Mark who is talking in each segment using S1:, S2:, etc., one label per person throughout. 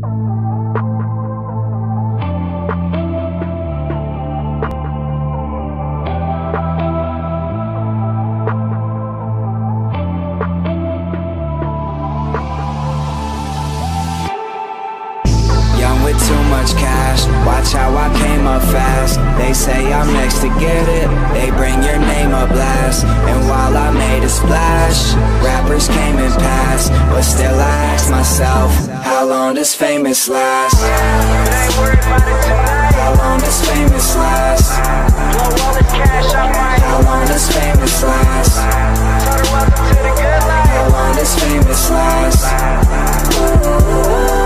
S1: Young with too much cash, watch how I came up fast. They say I'm next to get it, they bring your name up last. And while I made a splash, rappers came and passed. But still I ask myself, long does famous last? How long does famous last? How long does famous last? How long does famous last?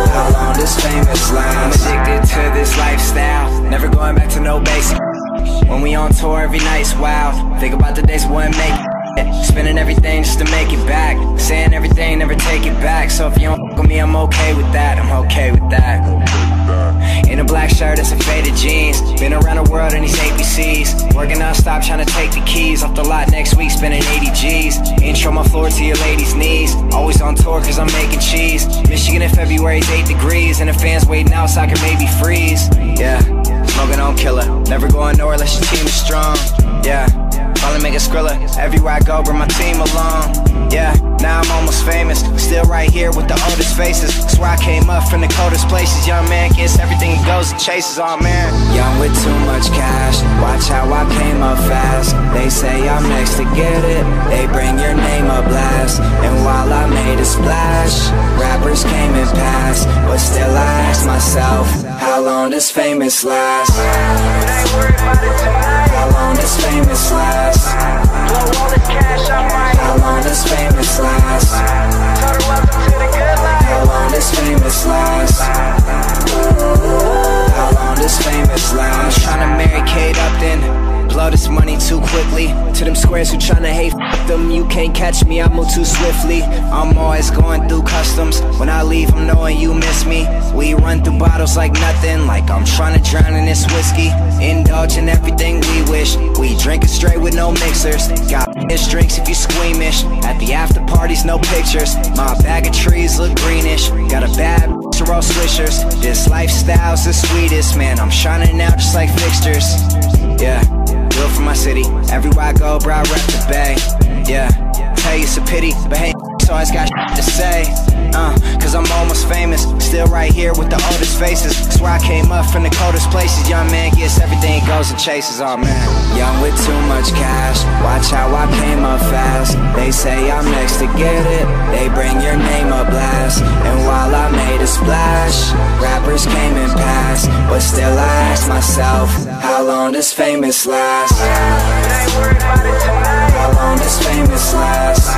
S1: How long does famous last? I'm addicted to this lifestyle, never going back to no basic. When we on tour, every night's wild. Think about the days we make. Spending everything just to make it back. Saying everything, never take it back. So if you don't fuck with me, I'm okay with that. I'm okay with that. In a black shirt and some faded jeans. Been around the world in these APCs. Working non-stop trying to take the keys off the lot next week, spending 80 G's. Intro my floor to your lady's knees. Always on tour cause I'm making cheese. Michigan in February's 8 degrees. And the fans waiting out so can maybe freeze. Yeah, smoking on killer. Never going nowhere unless your team is strong. Yeah. Finally make a skrilla. Everywhere I go, bring my team along. Yeah, now I'm almost famous. Still right here with the oldest faces. Swear I came up from the coldest places. Young man gets everything he goes and chases. Oh man. Young with too much cash. Watch how I came up fast. They say I'm next to get it. They bring your name up last. And while I made a splash, rappers came and passed. But still I ask myself, how long does famous last? Does famous last? How long does famous To them squares who tryna hate f them, you can't catch me. I move too swiftly. I'm always going through customs. When I leave, I'm knowing you miss me. We run through bottles like nothing, like I'm tryna drown in this whiskey. Indulge in everything we wish. We drinking straight with no mixers. Got bitch drinks if you squeamish. At the after parties, no pictures. My bag of trees look greenish. Got a bad to roll swishers. This lifestyle's the sweetest, man. I'm shining out just like fixtures. Yeah, it for my city. Everywhere I go, bro, I rep the bay. Yeah, tell you it's a pity, but hey, so I got to say. Uh, cause I'm almost famous. Still right here with the oldest faces. Swear I came up from the coldest places. Young man gets everything goes and chases. Oh man. Young with too much cash. Watch how I came up fast. They say I'm next to get it. They bring your name up last. And while myself, how long does famous last? How long does famous last?